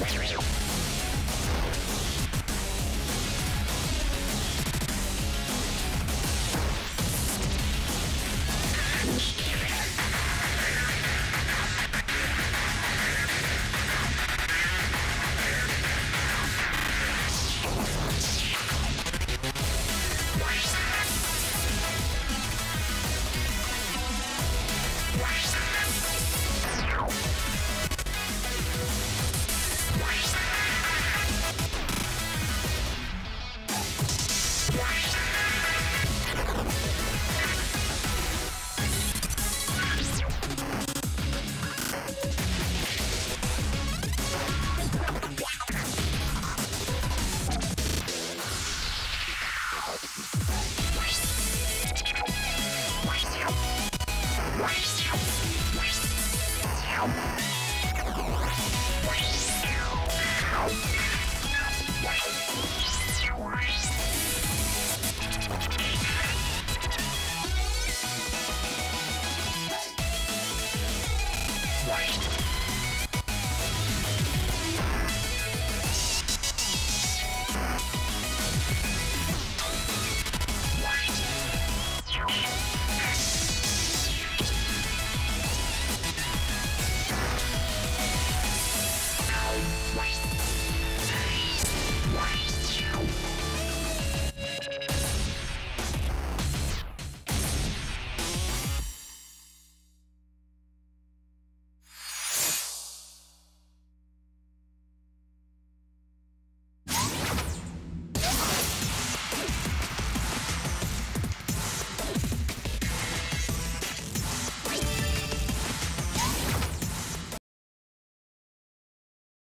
Thank you. Right.